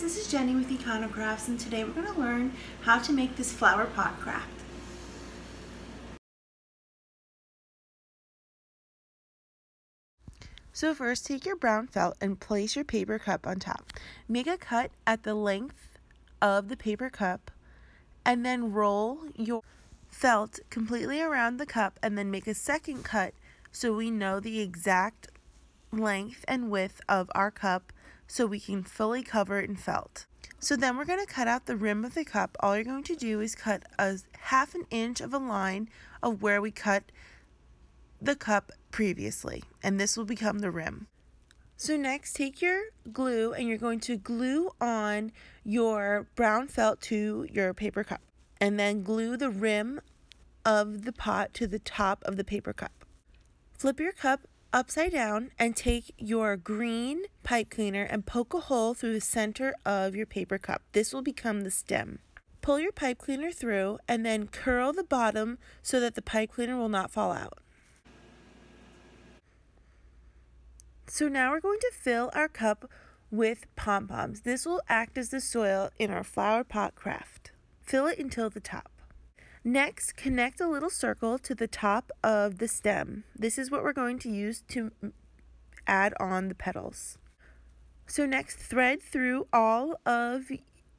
this is Jenny with Econocrafts and today we're going to learn how to make this flower pot craft. So first take your brown felt and place your paper cup on top. Make a cut at the length of the paper cup and then roll your felt completely around the cup and then make a second cut so we know the exact length and width of our cup so we can fully cover it in felt. So then we're going to cut out the rim of the cup. All you're going to do is cut a half an inch of a line of where we cut the cup previously and this will become the rim. So next take your glue and you're going to glue on your brown felt to your paper cup and then glue the rim of the pot to the top of the paper cup. Flip your cup upside down and take your green pipe cleaner and poke a hole through the center of your paper cup. This will become the stem. Pull your pipe cleaner through and then curl the bottom so that the pipe cleaner will not fall out. So now we're going to fill our cup with pom-poms. This will act as the soil in our flower pot craft. Fill it until the top. Next, connect a little circle to the top of the stem. This is what we're going to use to add on the petals. So next, thread through all of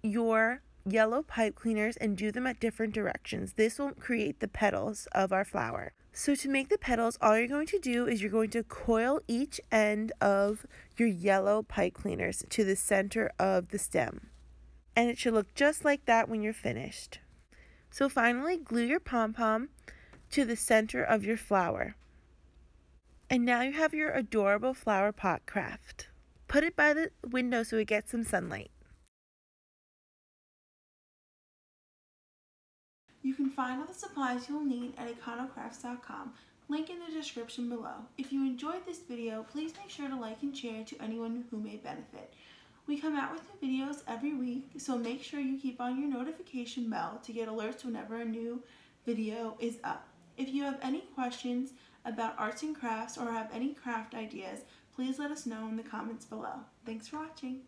your yellow pipe cleaners and do them at different directions. This will create the petals of our flower. So to make the petals, all you're going to do is you're going to coil each end of your yellow pipe cleaners to the center of the stem. And it should look just like that when you're finished. So finally, glue your pom-pom to the center of your flower. And now you have your adorable flower pot craft. Put it by the window so it gets some sunlight. You can find all the supplies you'll need at econocrafts.com, link in the description below. If you enjoyed this video, please make sure to like and share to anyone who may benefit. We come out with new videos every week, so make sure you keep on your notification bell to get alerts whenever a new video is up. If you have any questions about arts and crafts or have any craft ideas, please let us know in the comments below. Thanks for watching.